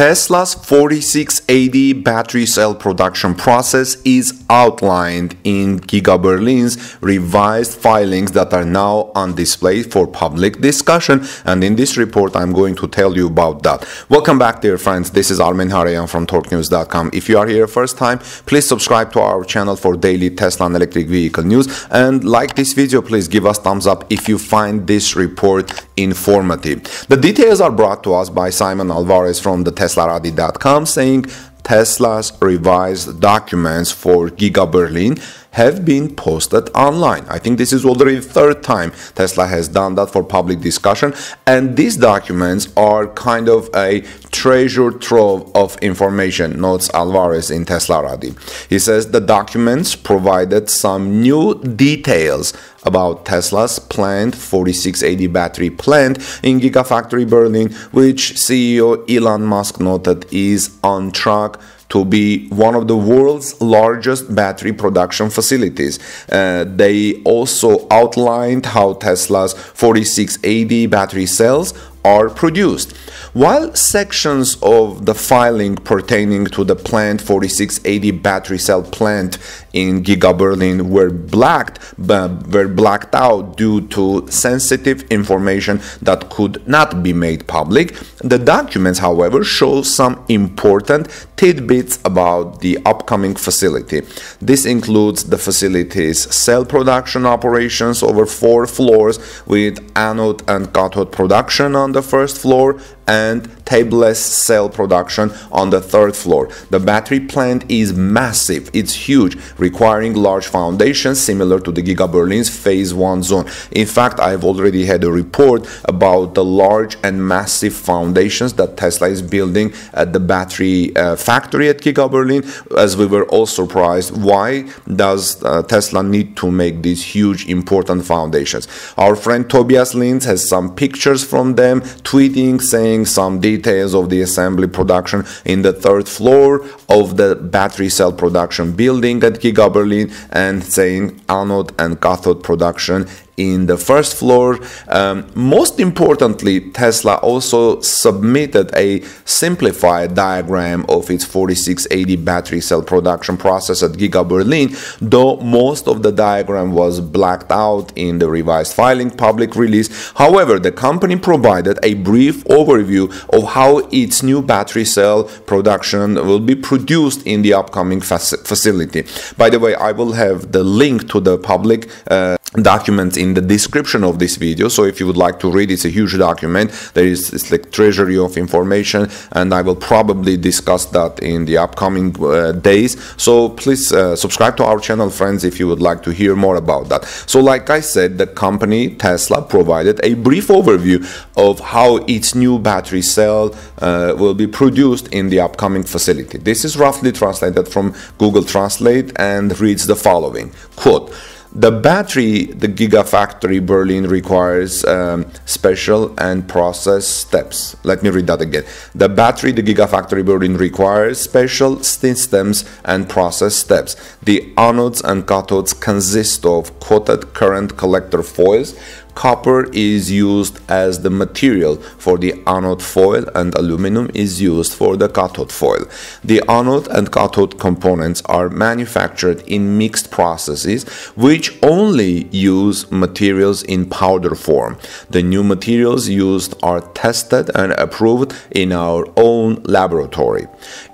Tesla's 4680 battery cell production process is outlined in Giga Berlin's revised filings that are now on display for public discussion. And in this report, I'm going to tell you about that. Welcome back, dear friends. This is Armen Hareyan from TorqueNews.com. If you are here first time, please subscribe to our channel for daily Tesla and electric vehicle news. And like this video, please give us thumbs up if you find this report informative. The details are brought to us by Simon Alvarez from the Teslarati.com saying Tesla's revised documents for Giga Berlin have been posted online. I think this is already the third time Tesla has done that for public discussion. And these documents are kind of a treasure trove of information, notes Alvarez in Teslarati. He says the documents provided some new details about Tesla's planned 4680 battery plant in Gigafactory Berlin, which CEO Elon Musk noted is on track to be one of the world's largest battery production facilities. Uh, they also outlined how Tesla's 4680 battery cells are produced. While sections of the filing pertaining to the planned 4680 battery cell plant in Giga Berlin were blacked, were blacked out due to sensitive information that could not be made public, the documents, however, show some important tidbits about the upcoming facility. This includes the facility's cell production operations over four floors with anode and cathode production on the first floor and tabless cell production on the third floor. The battery plant is massive, it's huge, requiring large foundations similar to the Giga Berlin's phase 1 zone. In fact, I've already had a report about the large and massive foundations that Tesla is building at the battery uh, factory at Giga Berlin, as we were all surprised. Why does uh, Tesla need to make these huge, important foundations? Our friend Tobias Lindh has some pictures from them, tweeting saying some details of the assembly production in the third floor of the battery cell production building at Giga Berlin and saying anode and cathode production in the first floor. Um, most importantly, Tesla also submitted a simplified diagram of its 4680 battery cell production process at Giga Berlin, though most of the diagram was blacked out in the revised filing public release. However, the company provided a brief overview of how its new battery cell production will be produced in the upcoming facility. By the way, I will have the link to the public uh, document in the description of this video. So if you would like to read it's a huge document. There is it's like treasury of information and i will probably discuss that in the upcoming uh, days. So please uh, subscribe to our channel friends if you would like to hear more about that. So like i said the company tesla provided a brief overview of how its new battery cell uh, will be produced in the upcoming facility. This is roughly translated from google translate and reads the following quote the battery, the Gigafactory Berlin requires um, special and process steps. Let me read that again. The battery, the Gigafactory Berlin requires special systems and process steps. The anodes and cathodes consist of coated current collector foils Copper is used as the material for the anode foil and aluminum is used for the cathode foil. The anode and cathode components are manufactured in mixed processes which only use materials in powder form. The new materials used are tested and approved in our own laboratory.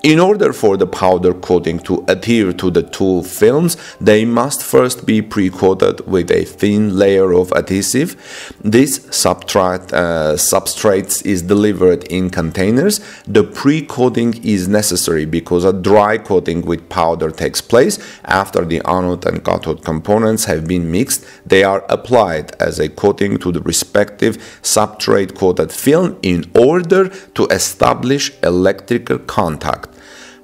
In order for the powder coating to adhere to the tool films, they must first be pre-coated with a thin layer of adhesive this substrate, uh, substrates is delivered in containers. The pre-coating is necessary because a dry coating with powder takes place after the anode and cathode components have been mixed. They are applied as a coating to the respective substrate coated film in order to establish electrical contact.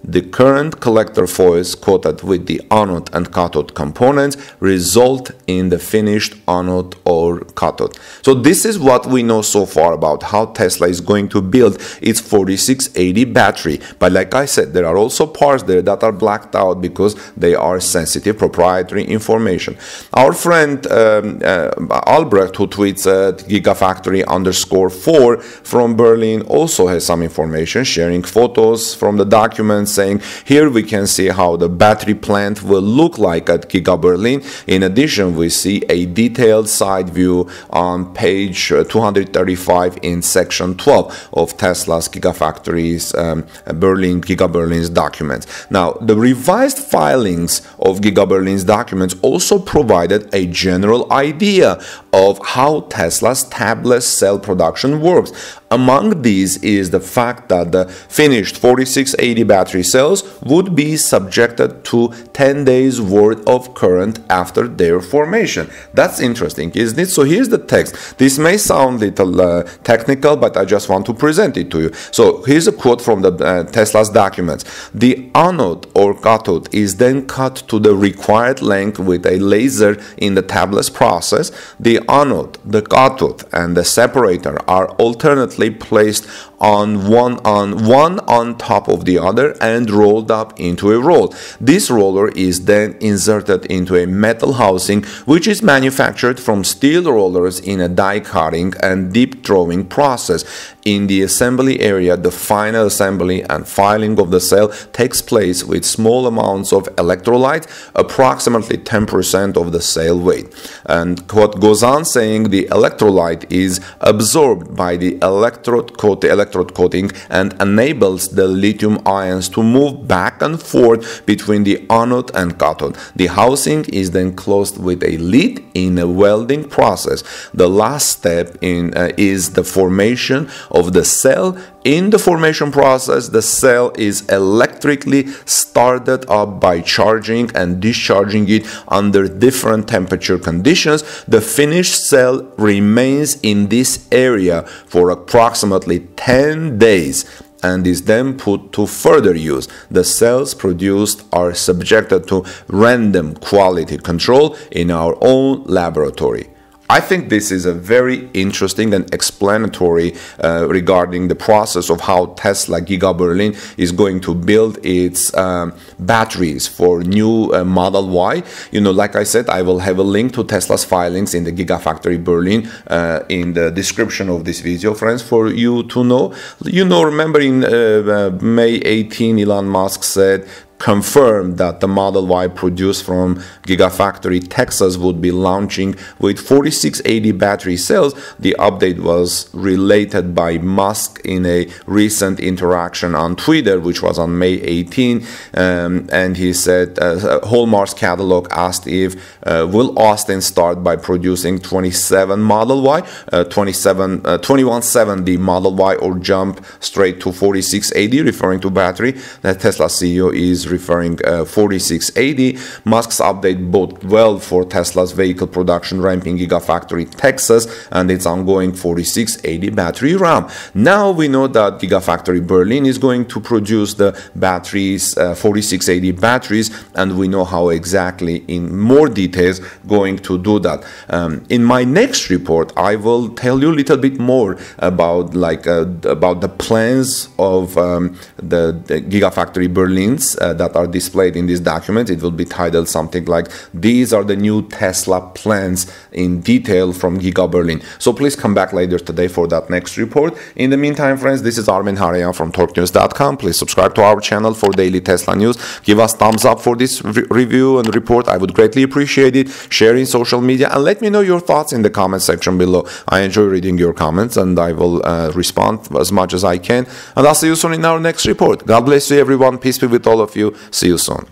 The current collector foils coated with the anode and cathode components result in the finished anode or cathode. So this is what we know so far about how Tesla is going to build its 4680 battery. But like I said, there are also parts there that are blacked out because they are sensitive proprietary information. Our friend um, uh, Albrecht, who tweets at Gigafactory underscore 4 from Berlin, also has some information, sharing photos from the documents saying, here we can see how the battery plant will look like at Giga Berlin. In addition, we see a detailed side view on page uh, 235 in section 12 of Tesla's Gigafactory's um, Berlin, Giga Berlin's documents. Now, the revised filings of Giga Berlin's documents also provided a general idea of how Tesla's tabless cell production works. Among these is the fact that the finished 4680 battery cells would be subjected to 10 days worth of curing after their formation. That's interesting, isn't it? So here's the text. This may sound a little uh, technical, but I just want to present it to you. So here's a quote from the uh, Tesla's documents. The anode or cathode is then cut to the required length with a laser in the tabless process. The anode, the cathode, and the separator are alternately placed on one on one on top of the other and rolled up into a roll. This roller is then inserted into a metal housing which is manufactured from steel rollers in a die cutting and deep drawing process. In the assembly area, the final assembly and filing of the cell takes place with small amounts of electrolyte, approximately 10% of the cell weight. And what goes on saying the electrolyte is absorbed by the electrode coat, electrode coating and enables the lithium ions to move back and forth between the anode and cathode. The housing is then closed with a lid in a welding process. The last step in uh, is the formation of the cell. In the formation process, the cell is electrically started up by charging and discharging it under different temperature conditions. The finished cell remains in this area for approximately 10 days and is then put to further use. The cells produced are subjected to random quality control in our own laboratory. I think this is a very interesting and explanatory uh, regarding the process of how Tesla Giga Berlin is going to build its um, batteries for new uh, Model Y. You know, like I said, I will have a link to Tesla's filings in the Gigafactory Berlin uh, in the description of this video, friends, for you to know. You know, remember in uh, uh, May 18, Elon Musk said confirmed that the Model Y produced from Gigafactory Texas would be launching with 4680 battery cells. The update was related by Musk in a recent interaction on Twitter, which was on May 18. Um, and he said, uh, Hallmark's catalog asked if uh, will Austin start by producing 27 Model Y, uh, 27, uh, 2170 Model Y, or jump straight to 4680, referring to battery. The Tesla CEO is referring uh, 4680. Musk's update bode well for Tesla's vehicle production ramping Gigafactory Texas and its ongoing 4680 battery RAM. Now we know that Gigafactory Berlin is going to produce the batteries, uh, 4680 batteries, and we know how exactly in more details going to do that. Um, in my next report, I will tell you a little bit more about like uh, about the plans of um, the, the Gigafactory Berlins uh, that are displayed in this document. It will be titled something like These are the new Tesla plans in detail from Giga Berlin. So please come back later today for that next report. In the meantime, friends, this is Armen Hareyan from TorqueNews.com. Please subscribe to our channel for daily Tesla news. Give us thumbs up for this re review and report. I would greatly appreciate it. Share in social media and let me know your thoughts in the comment section below. I enjoy reading your comments and I will uh, respond as much as I can. And I'll see you soon in our next report. God bless you, everyone. Peace be with all of See you soon.